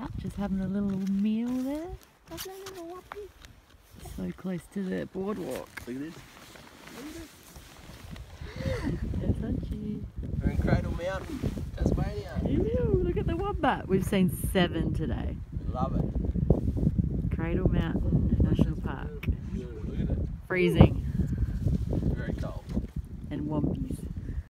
wombat just having a little meal there. Lovely little whoppy. So close to the boardwalk. Look at this. Yes, aren't you? We're in Cradle Mountain, Tasmania. Ew, look at the wombat. We've seen seven today. Love it. Cradle Mountain National Park. Look at it. Freezing Very cold. and wombies.